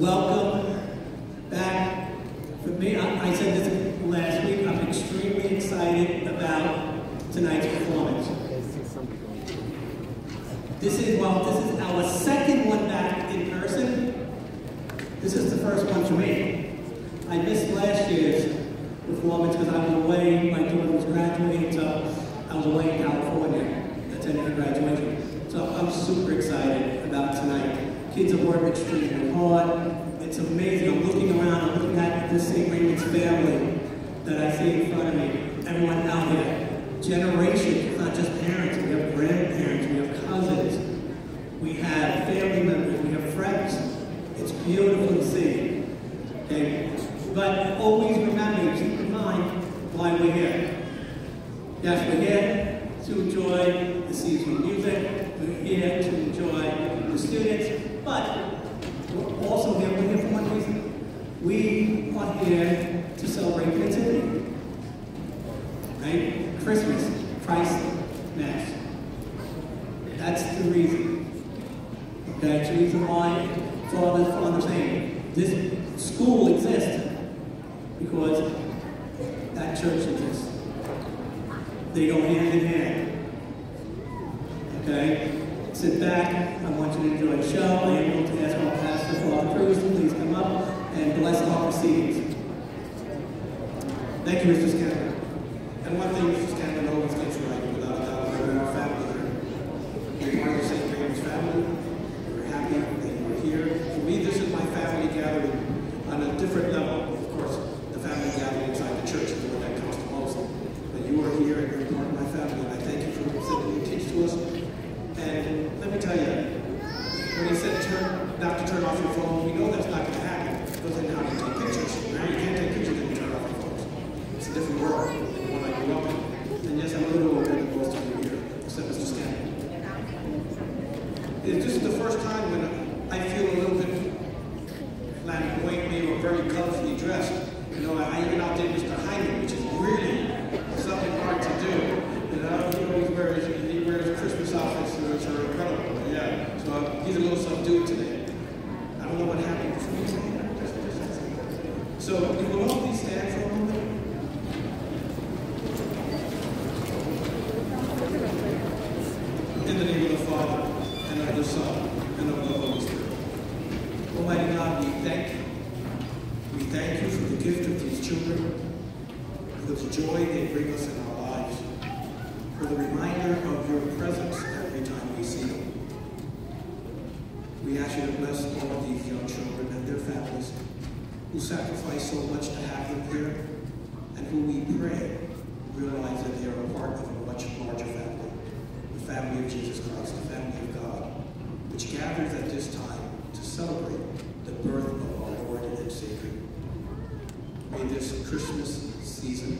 welcome back. For me, I, I said this last week, I'm extremely excited about tonight's performance. This is, well, this is our second one back in person. This is the first one for me. I missed last year's performance because I was away, my daughter was graduating, so I was away in California attending her graduation. So I'm super excited about tonight. Kids are working extremely hard. It's amazing. I'm looking around, I'm looking at the St. Raymond's family that I see in front of me. Everyone out here. Generations, it's not just parents, we have grandparents, we have cousins, we have family members, we have friends. It's beautiful to see. Okay? But always remember, keep in mind why we're here. Yes, we're here to enjoy the seasonal music. We're here to enjoy the students. But also here, we're here for one reason. We are here to celebrate Nativity. Right? Christmas, Christ Mass. That's the reason. It's the reason why Father's Father's name. This school exists because that church exists. They go hand in hand. Okay? Sit back. I want you to enjoy the show. I am please come up and bless our proceedings. Thank you, Mr. Scanlon. And one thing Mrs. Cameron always gets right, without a doubt, is we're our family here. We're part of the St. James family. We're happy that you're here. For me, this is my family gathering on a different level. Of course, the family gathering inside the church is the one that comes to most. But you are here and you're part of my family, and I thank you for sending your kids to us. And let me tell you, when he said turn, not to turn off your phone, we know that's not going to happen. Because then how do you take pictures? Now you can't take pictures if you turn off your phones. It's a different world than the one I grew up in. And yes, I'm a little older than most of you here, except Mr. Scanlon. This is the first time when I feel a little bit flamboyantly or very colorfully dressed. You know, I even outdid Mr. Hyman, which is really something hard to do. You know, he always wears, he wears Christmas outfits which are incredible. Yeah, so uh, he's a little subdued today. I don't know what happened. So, you will all please stand for a moment? In the name of the Father, and of the Son, and of the Holy Spirit. Almighty God, we thank you. We thank you for the gift of these children, for the joy they bring us in our lives, for the reminder of your presence every time we see them. We ask you to bless all of these young children and their families who sacrifice so much to have them here, and who we pray realize that they are a part of a much larger family, family of Jesus Christ, the family of God, which gathers at this time to celebrate the birth of our Lord and Savior. May this Christmas season,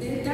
일단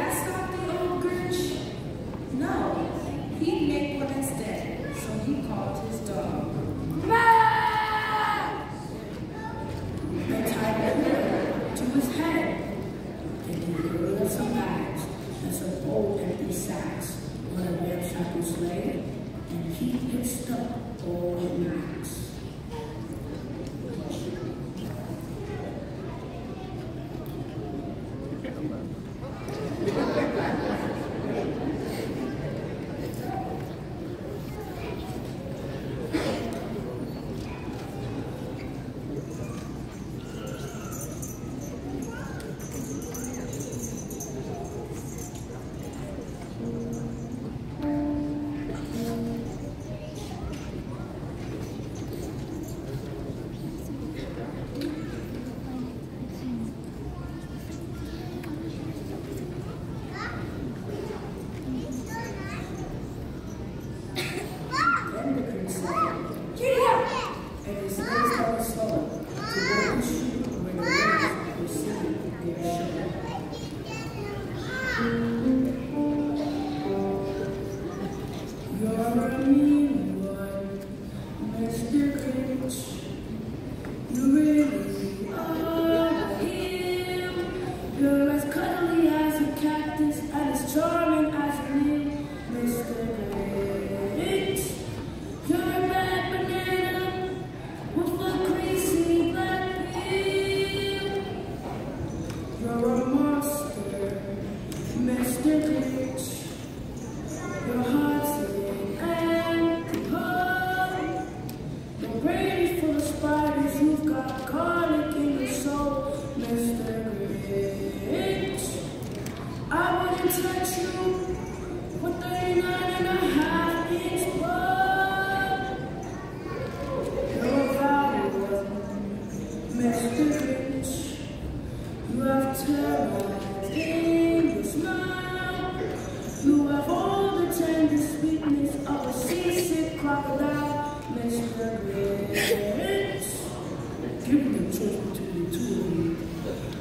Give the choice between the two of you.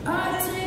I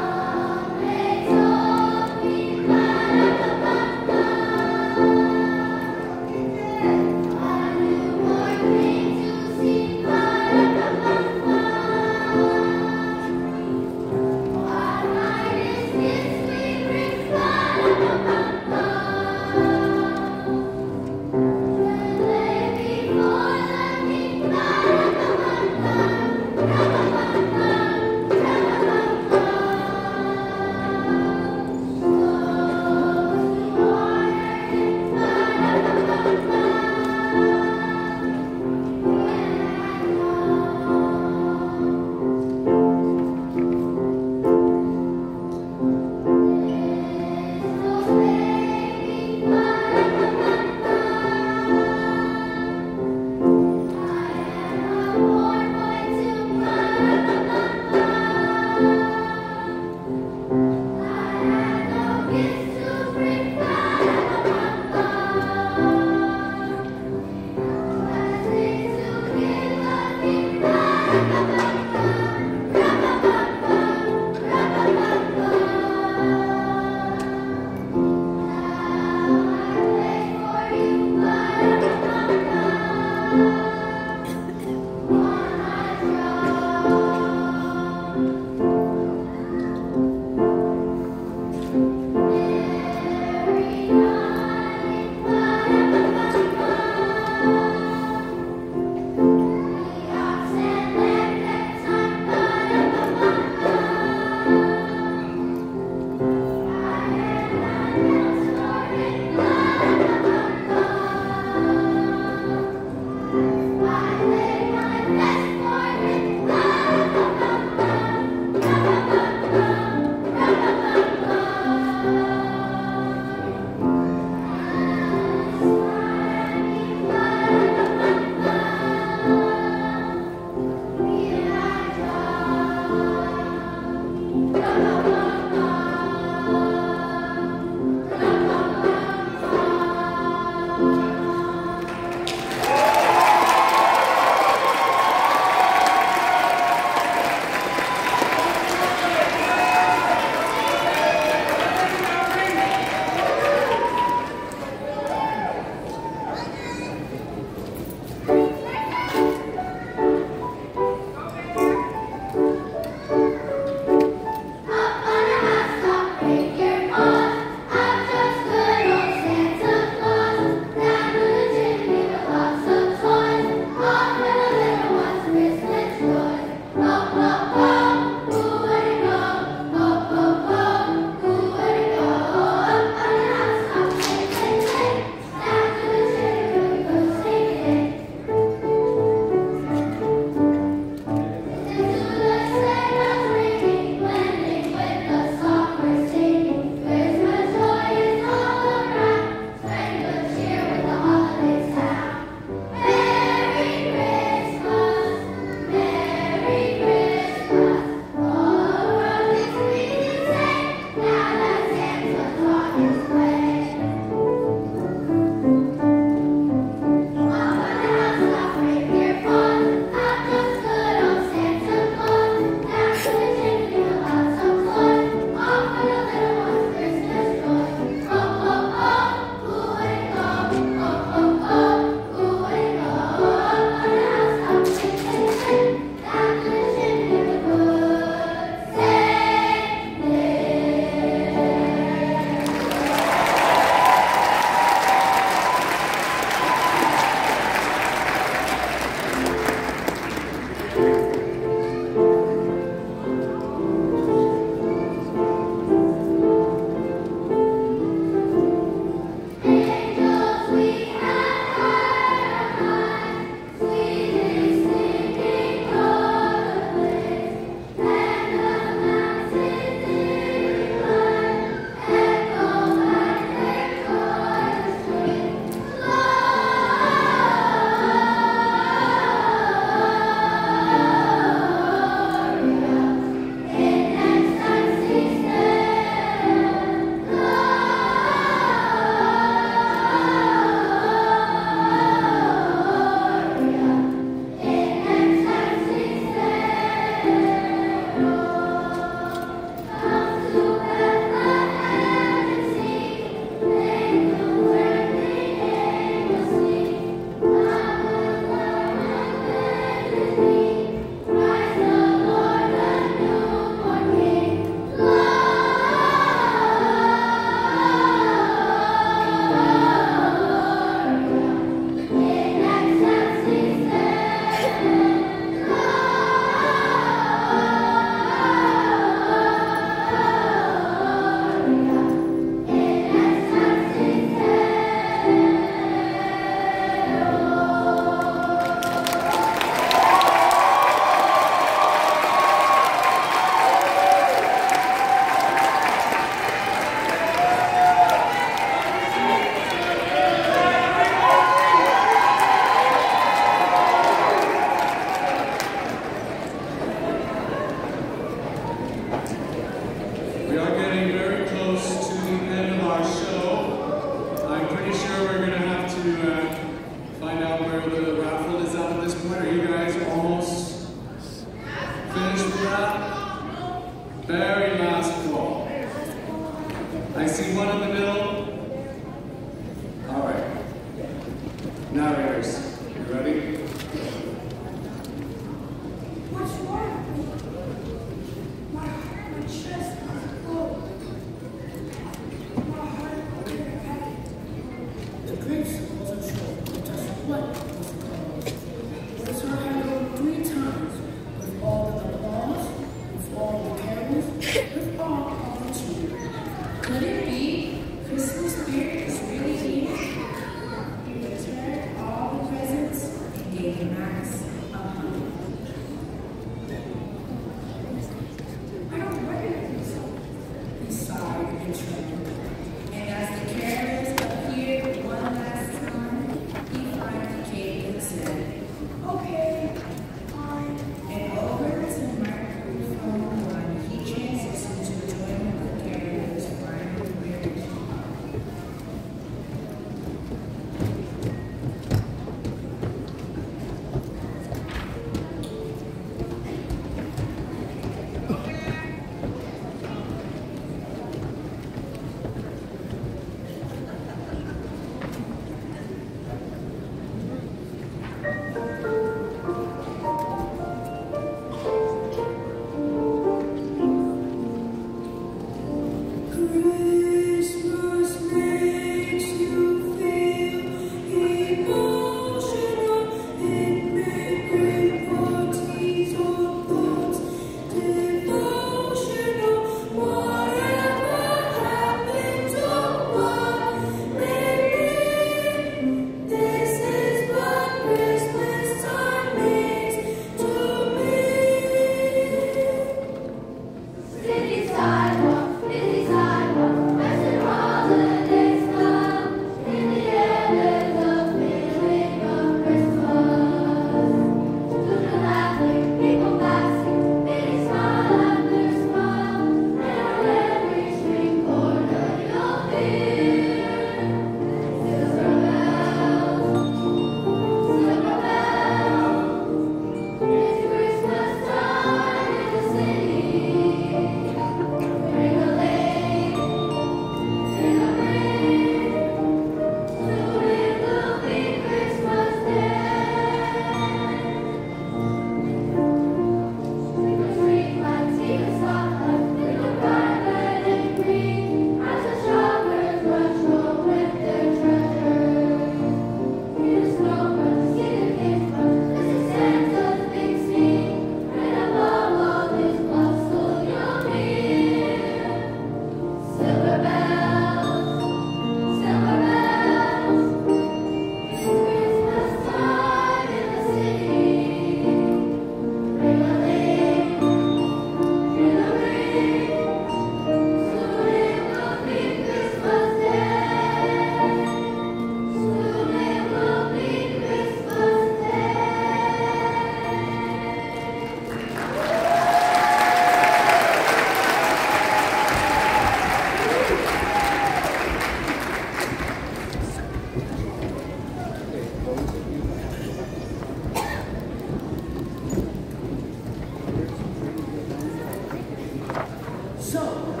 So,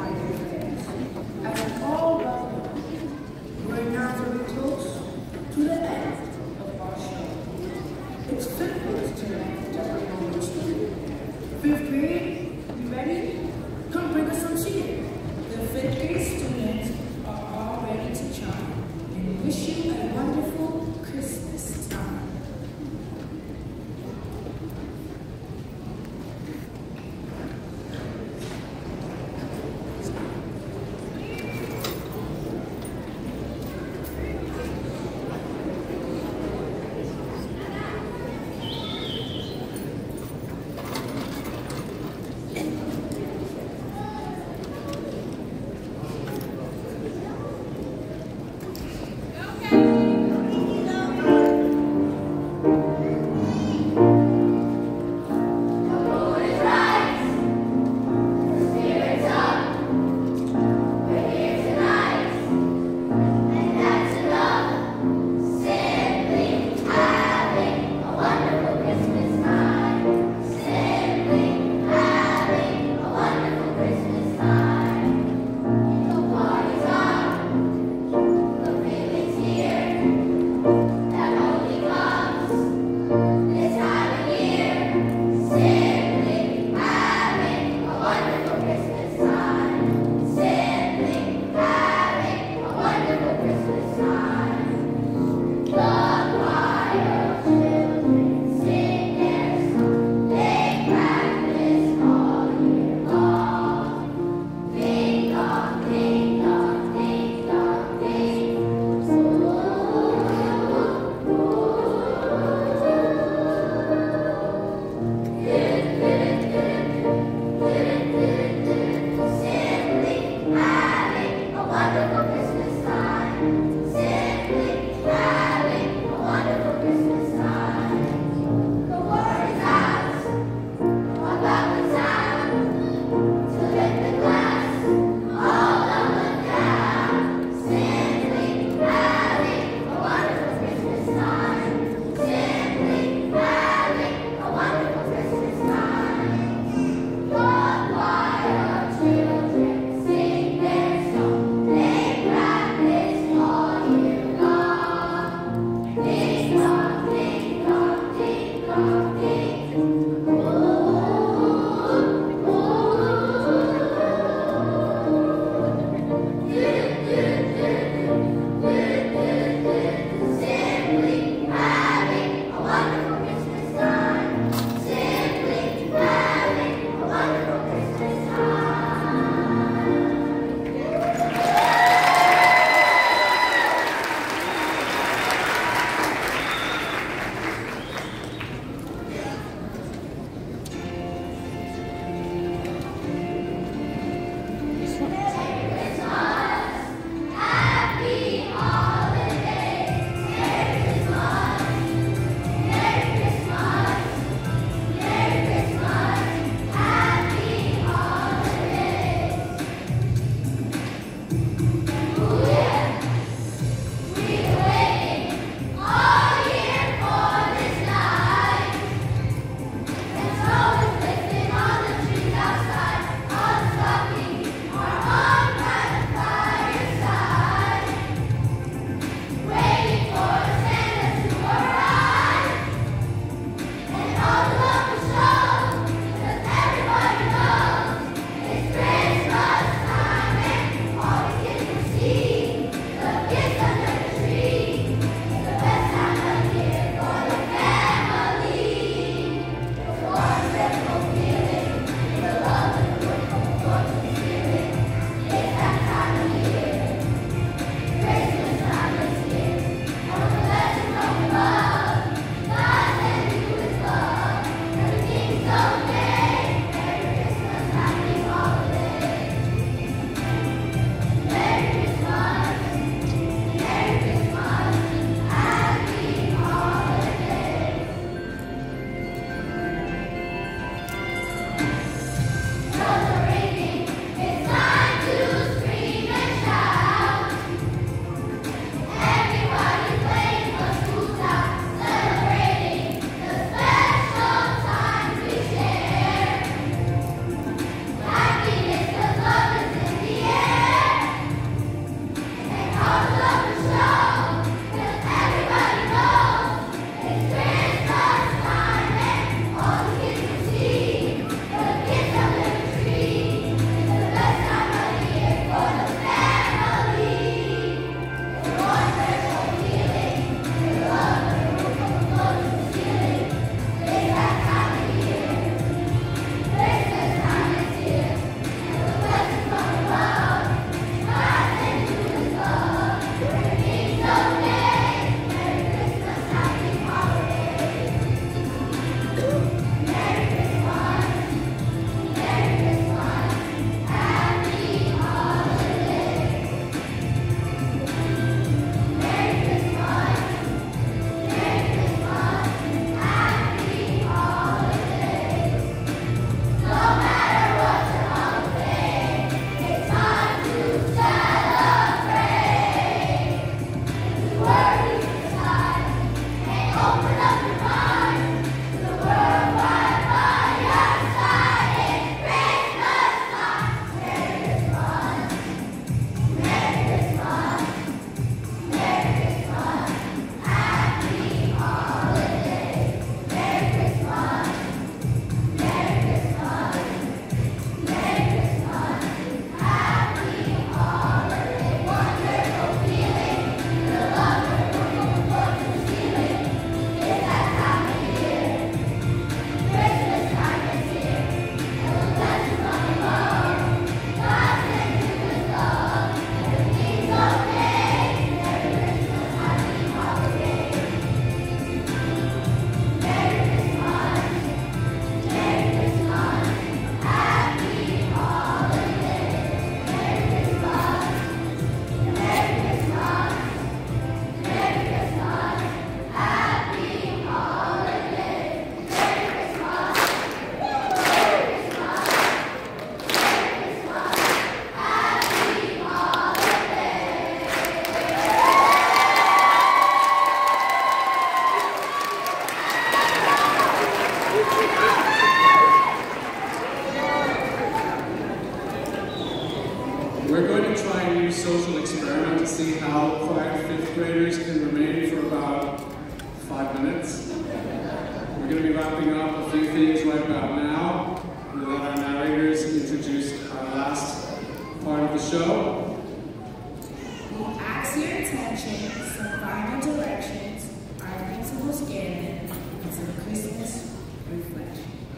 some Christmas reflection.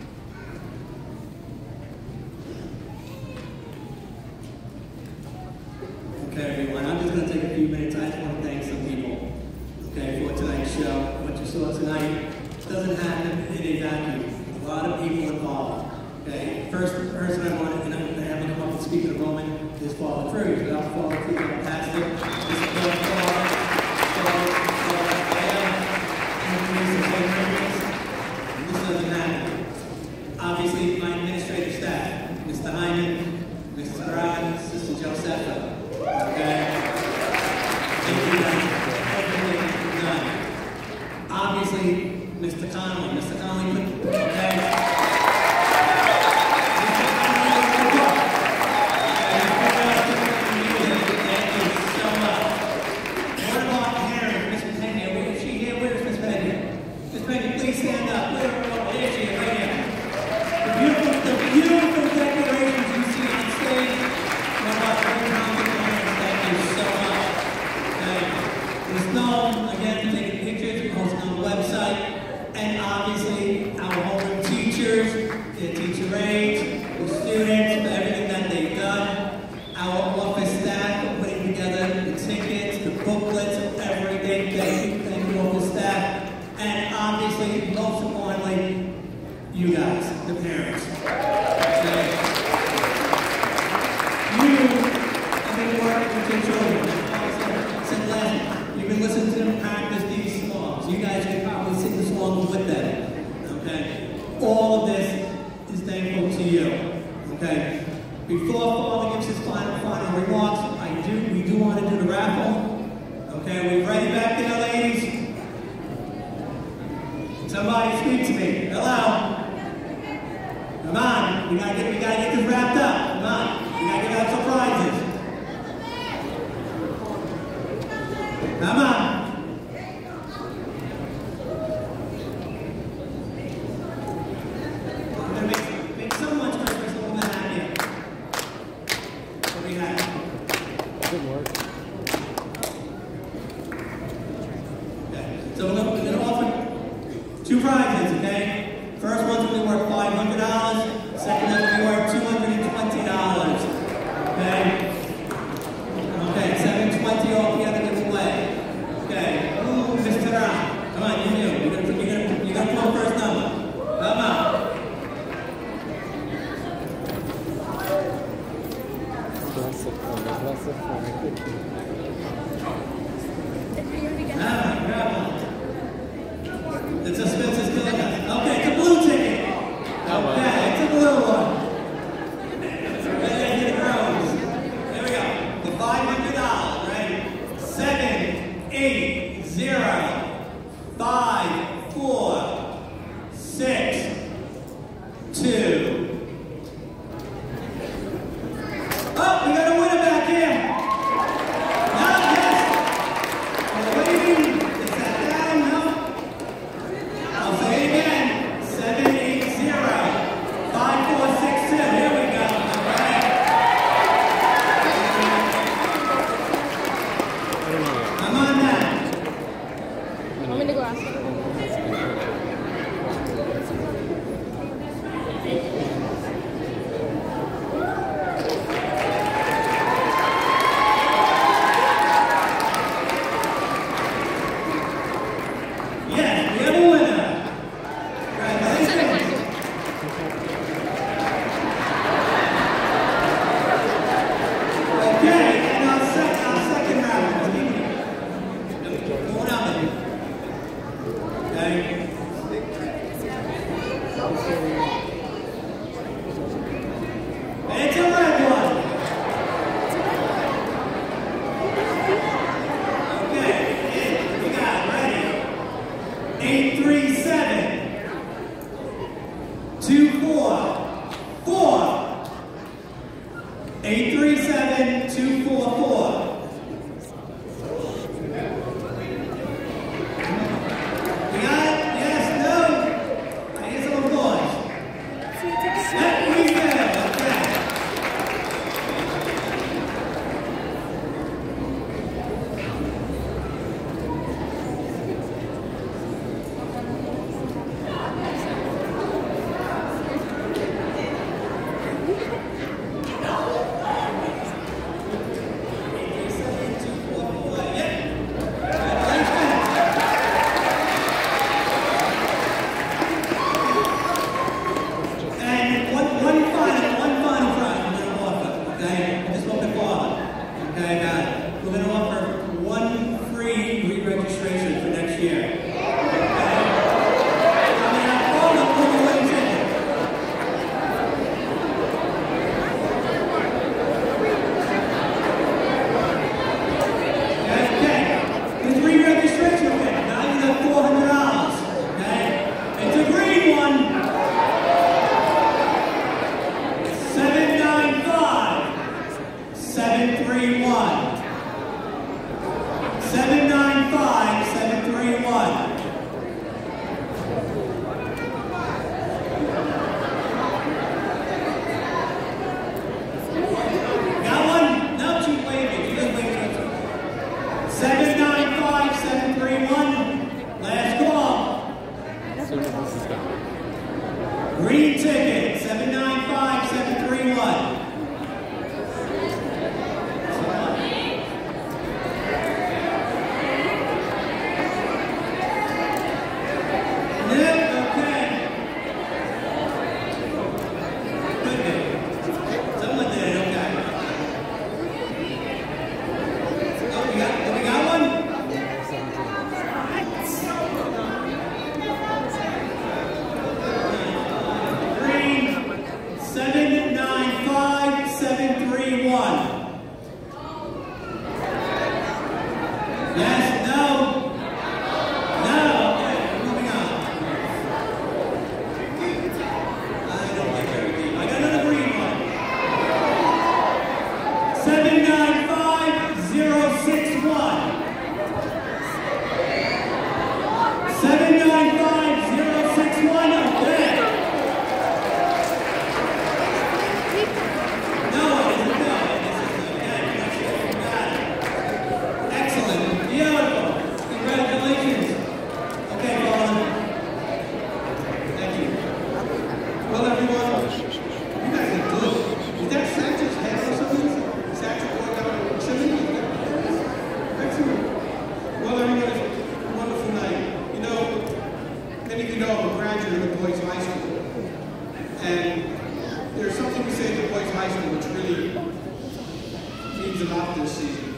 Lot this season.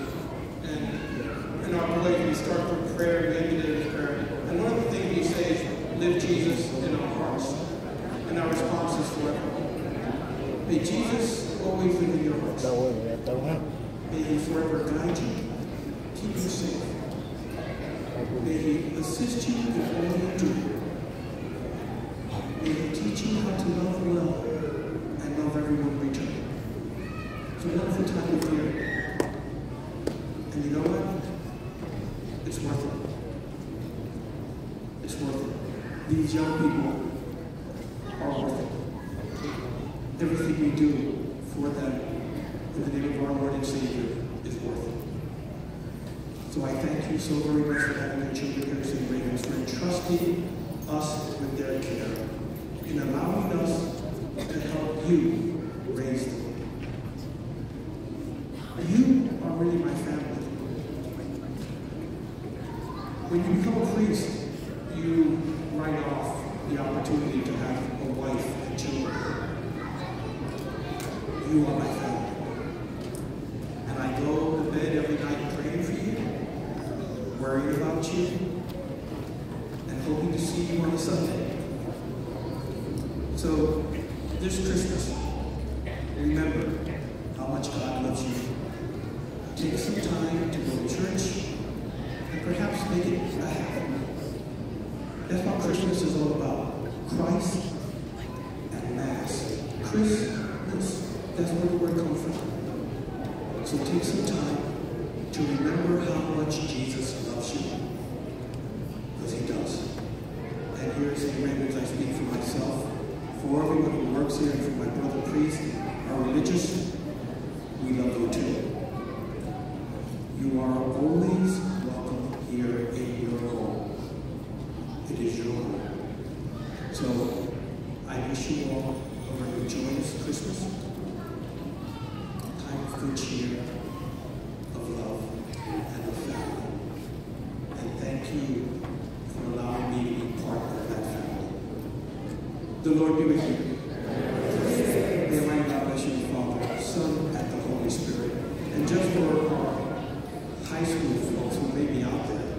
And in our boys, we start from prayer, we end the day prayer. And one of the things we say is, live Jesus in our hearts. And our response is forever. May Jesus always live in your hearts. May he forever guide you, keep you safe. May he assist you in all you do. May he teach you how to love well and love everyone return. It's a wonderful time of year. And you know what? It's worth it. It's worth it. These young people are worth it. Everything we do for them in the name of our Lord and Savior is worth it. So I thank you so very much for having your children here at St. Raymond's, for entrusting us with their care, and allowing us to help you raise them. You are really my family. When you become a priest, you write off the opportunity to have a wife and children. You are my family. And I go to bed every night praying for you, worrying about you, and hoping to see you on a Sunday. So, this Christmas, remember how much God loves you. Take some time to go to church and perhaps make it a habit. That's what Christmas is all about. Christ and Mass. Christmas. That's where the word comes from. So take some time to remember how much Jesus loves you. Because he does. And here at St. Raymond's, I speak for myself, for everyone who works here, and for my brother priest, our religious, we love you too. You are always welcome here in your home. It is your home. So I wish you all a very joyous Christmas, time of good cheer, of love, and of family. And thank you for allowing me to be part of that family. The Lord be with you. May Almighty God bless you, Father, Son, and the Holy Spirit. And just for our high school folks who may be out there,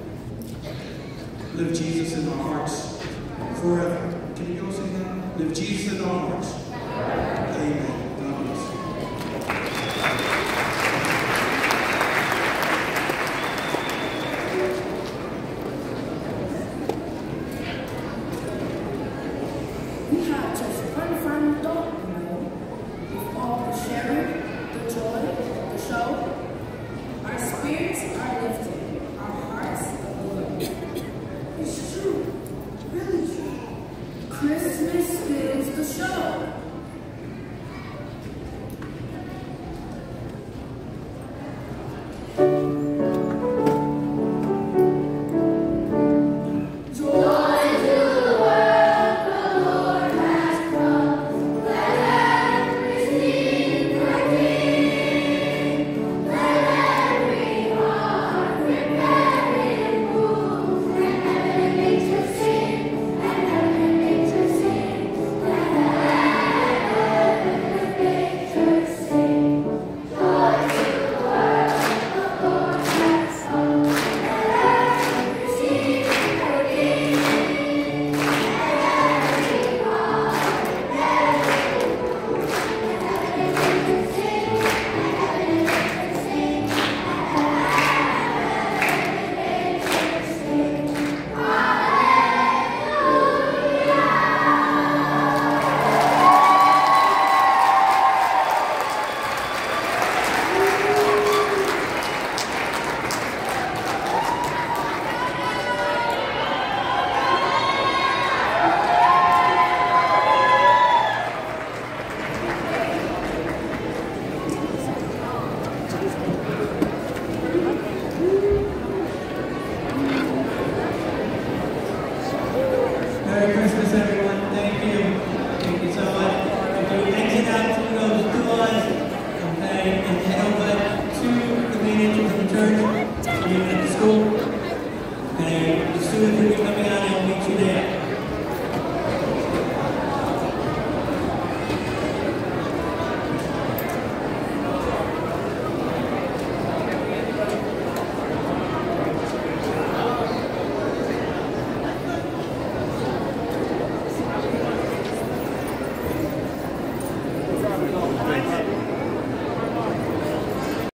live Jesus in our hearts forever. Can you all say that? Live Jesus